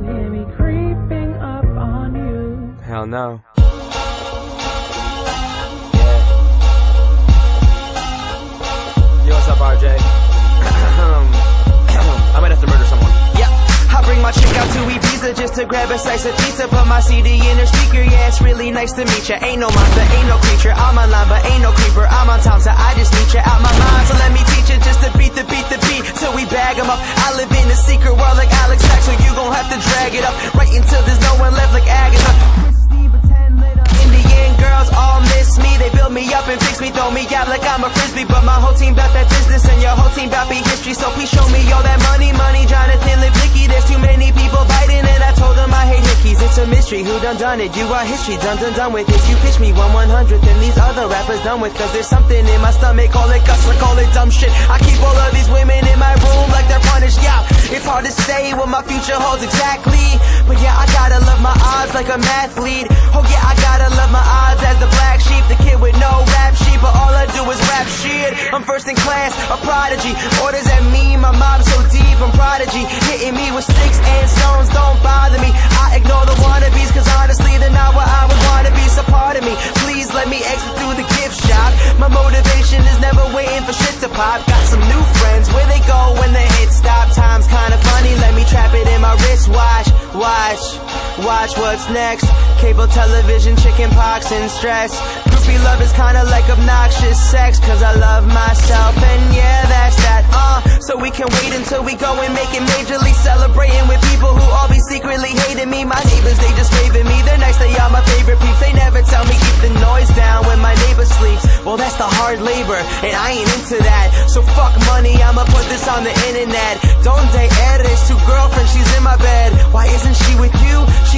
don't hear me creeping up on you. Hell no. Yo, what's up, RJ? I might have to murder someone. Yeah, I bring my chick out to Ibiza just to grab a slice of pizza. Put my CD in her speaker, yeah, it's really nice to meet ya. Ain't no monster, ain't no creature. I'm online, but ain't no creeper. I'm on time, so I just need ya out my mind. So let me teach ya just to beat the beat the beat till we bag 'em up. In a secret world like Alex so you gon' have to drag it up right until there's no one left like Agatha. Indian girls all miss me. They build me up and fix me, throw me out like I'm a frisbee. But my whole team bout that business and your whole team bout be history. So please show me all that money, money. Jonathan Lipnicki. There's too many people biting, and I told them I hate hickeys. It's a mystery. Who done done it? You are history. Done done done with. If you pitch me one one hundred, then these other rappers done with. Cause there's something in my stomach. Call it guts or call it dumb shit. I keep all of these women in my my future holds exactly. But yeah, I gotta love my odds like a mathlete. Oh yeah, I gotta love my odds as the black sheep, the kid with no rap sheet, but all I do is rap shit. I'm first in class, a prodigy. Orders at me, my mom's so deep, I'm prodigy. Hitting me with sticks and stones don't bother me. I ignore the wannabes, cause honestly, they're not what I would wanna be. So pardon me, please let me exit through the gift shop. My motivation is never waiting for shit to pop. Got some new my. Watch, watch what's next. Cable television, chicken pox, and stress. Groupie love is kinda like obnoxious sex, cause I love myself, and yeah, that's that, uh. So we can wait until we go and make it majorly celebrating with people who all be secretly hating me. My neighbors, they just wave at me, they're nice, they are my favorite peeps. They never tell me keep the noise down when my neighbor sleeps. Well, that's the hard labor, and I ain't into that. So fuck money, I'ma put this on the internet. Donde eres? my bed Why isn't she with you? She